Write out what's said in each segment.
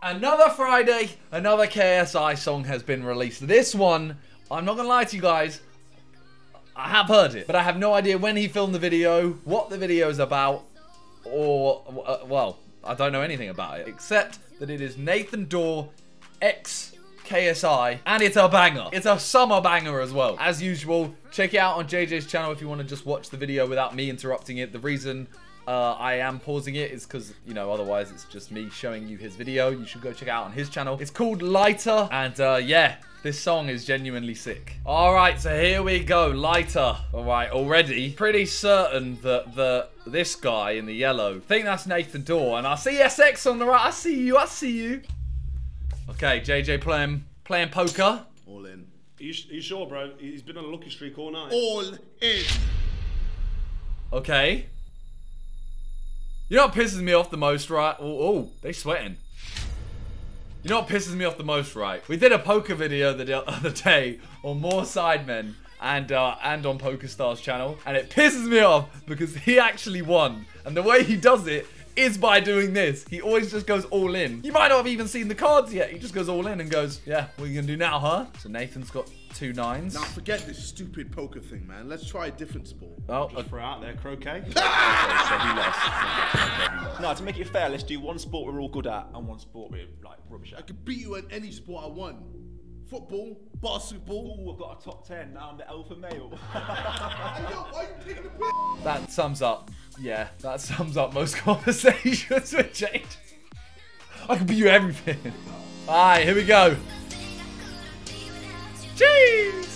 Another Friday, another KSI song has been released. This one, I'm not gonna lie to you guys, I have heard it, but I have no idea when he filmed the video, what the video is about, or, uh, well, I don't know anything about it, except that it is Nathan Dawe X KSI, and it's a banger. It's a summer banger as well. As usual, check it out on JJ's channel if you want to just watch the video without me interrupting it. The reason uh, I am pausing it. it is because, you know, otherwise it's just me showing you his video. You should go check it out on his channel. It's called Lighter, and uh, yeah, this song is genuinely sick. All right, so here we go, Lighter. All right, already pretty certain that the this guy in the yellow, I think that's Nathan Dawe, and I see SX on the right. I see you, I see you. Okay, JJ playing playing poker. All in. Are you, are you sure, bro? He's been on a lucky streak all night. All in. Okay. You know what pisses me off the most, right? Oh, they sweating. You know what pisses me off the most, right? We did a poker video the other day on more sidemen and uh, and on PokerStars channel, and it pisses me off because he actually won, and the way he does it is by doing this. He always just goes all in. You might not have even seen the cards yet. He just goes all in and goes, yeah, what are you gonna do now, huh? So Nathan's got two nines. Now forget this stupid poker thing, man. Let's try a different sport. Oh, Just uh, throw out there, croquet. okay, so he lost. No, to make it fair, let's do one sport we're all good at and one sport we're like rubbish I could beat you at any sport I want. Football, basketball. Oh, I've got a top 10, now I'm the alpha male. Hey, yo, why you taking the piss? That sums up, yeah, that sums up most conversations with Jade. I can be you everything. Alright, here we go. Jeez.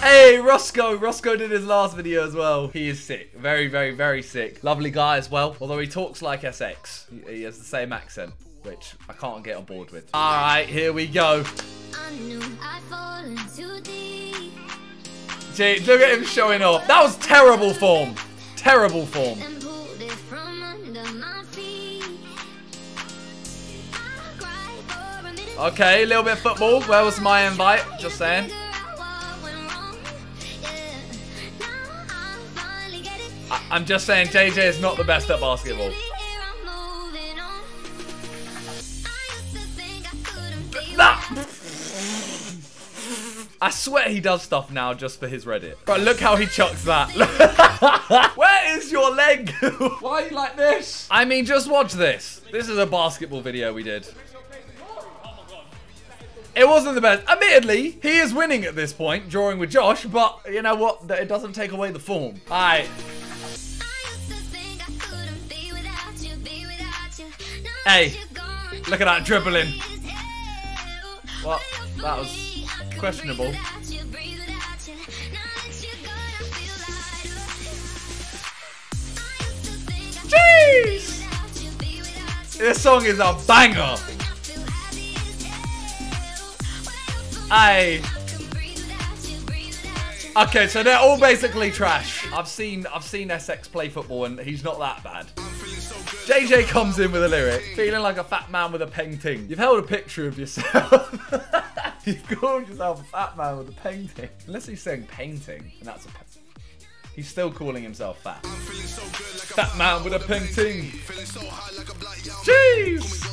Hey, Roscoe. Roscoe did his last video as well. He is sick. Very, very, very sick. Lovely guy as well. Although he talks like SX. He, he has the same accent, which I can't get on board with. All right, here we go. I knew I'd fallen too deep Gee, look at him showing off. That was terrible form. Terrible form. and pulled it from under my feet. I cried for a minute. Okay, a little bit of football. Where was my invite? Just saying. Figure out what went wrong. Yeah. Now I finally get it. I- I'm just saying JJ is not the best at basketball. I swear he does stuff now just for his Reddit. Bro, look how he chucks that. Where is your leg? Why are you like this? I mean, just watch this. This is a basketball video we did. It wasn't the best. Admittedly, he is winning at this point, drawing with Josh, but you know what? It doesn't take away the form. All right. I used to think I couldn't be without you, be without you. Now Hey, that you're gone, Look at that dribbling. Well, that was questionable. Jeez! This song is a banger. You. Okay, so they're all basically trash. I've seen I've seen SX play football and he's not that bad. JJ comes in with a lyric, feeling like a fat man with a painting. You've held a picture of yourself. You've called yourself a fat man with a painting. Unless he's saying painting, and that's a. He's still calling himself fat. Fat man with a painting. Jeez.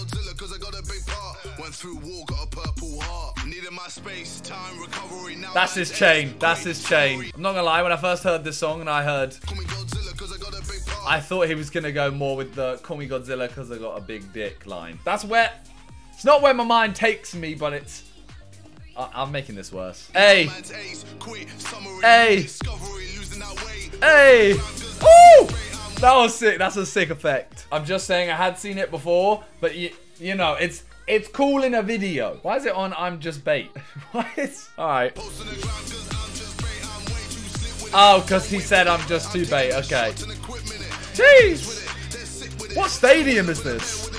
That's his chain. That's his chain. I'm not gonna lie. When I first heard this song and I heard, I thought he was gonna go more with the "Call me Godzilla" because I got a big dick line. That's where. It's not where my mind takes me, but it's. I- I'm making this worse. Hey, hey, hey. Woo! That was sick. That's a sick effect. I'm just saying I had seen it before, but you, you know, it's it's cool in a video. Why is it on I'm just bait? Why is all right? Oh, because he said I'm just too bait. Okay. Jeez. What stadium is this?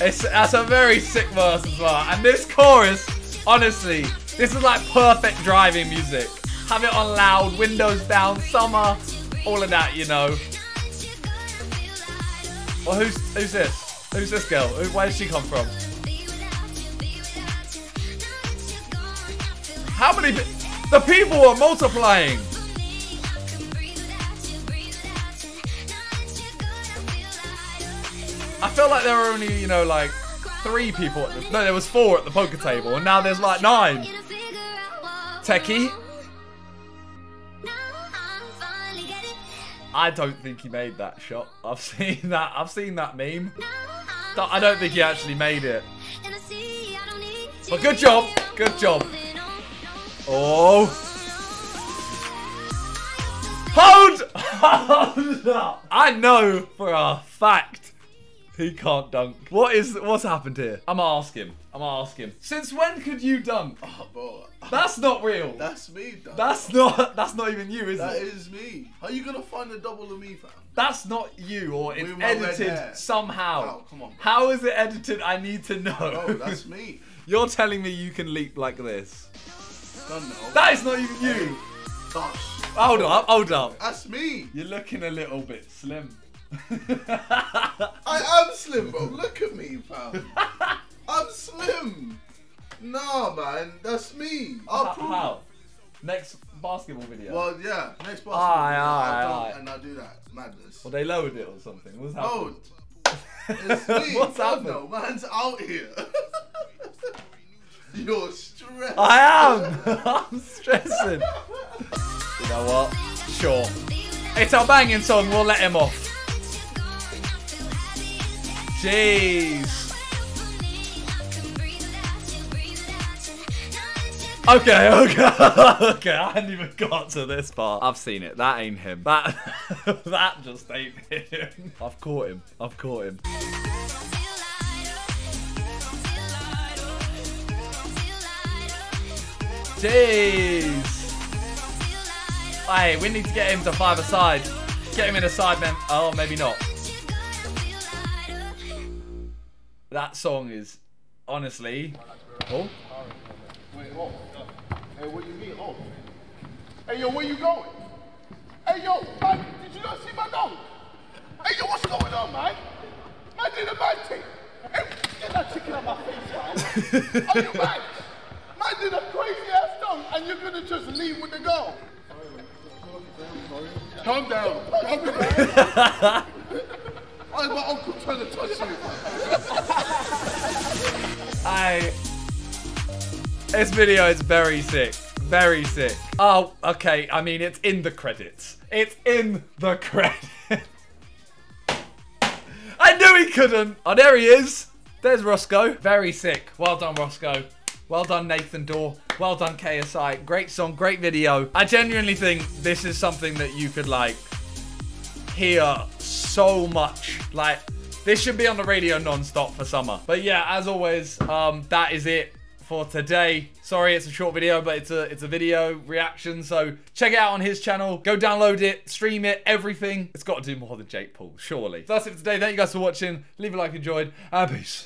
It's that's a very sick verse as well. And this chorus, honestly, this is like perfect driving music. Have it on loud, windows down, summer, all of that, you know. Well, who's who's this? Who's this girl? Where does she come from? How many? The people are multiplying. I feel like there were only, you know, like three people. At the, no, there was four at the poker table, and now there's like nine. Techie, I don't think he made that shot. I've seen that. I've seen that meme. I don't think he actually made it. But good job. Good job. Oh. Hold! Hold up. I know for a fact he can't dunk. What is what's happened here? I'm gonna ask him. I'm gonna ask him. Since when could you dunk? Oh, bro. That's not real. That's me, dog. That's not that's not even you, is That it? is me. How you gonna find a double of me, fam? That's not you, or it's With my red edited somehow. Oh, come on, bro. How is it edited? I need to know. Bro, that's me. You're telling me you can leap like this. Don't. That is not even you. Gosh, Hold up, hold up. that's me. You're looking a little bit slim. I am slim, bro. Look at me, fam. I'm slim. Nah, man, that's me. I'll How- prove. How? Next basketball video. Well, Well, yeah. Next basketball. Aye, video, aye, aye. And I do that. Madness. Or they lowered it or something. What's Oh, it's me. What's happened? No, man's out here. You're stressed. I am. I'm stressing. You know what? Sure. It's our banging song. We'll let him off. Jeez. Okay, okay, okay. I hadn't even got to this part. I've seen it. That ain't him. That that just ain't him. I've caught him. I've caught him. Jeez. Hey, we need to get him to five aside. Get him in a side, man. Oh, maybe not. That song is honestly. Oh. Wait, oh. Hey, what you mean, oh? Hey, yo, where you going? Hey, yo, man, did you not see my dog? Hey, yo, what's going on, man? Man did a bad thing. Hey, get that chicken out my face, man. Are you mad? Man did a crazy ass dunk, and you're gonna just leave with the goal. Calm down. Calm down. Why is my uncle trying to touch you? I. This video is very sick. Very sick. Oh, okay. I mean, it's in the credits. It's in the credits. I knew he couldn't. Oh, there he is. There's Roscoe. Very sick. Well done, Roscoe. Well done, Nathan Dawe. Well done, KSI. Great song, great video. I genuinely think this is something that you could like hear so much. Like, this should be on the radio non-stop for summer. But yeah, as always, um, that is it for today. Sorry, it's a short video, but it's a it's a video reaction. So check it out on his channel. Go download it, stream it, everything. It's got to do more than Jake Paul, surely. So that's it for today. Thank you guys for watching. Leave a like if you enjoyed, and peace.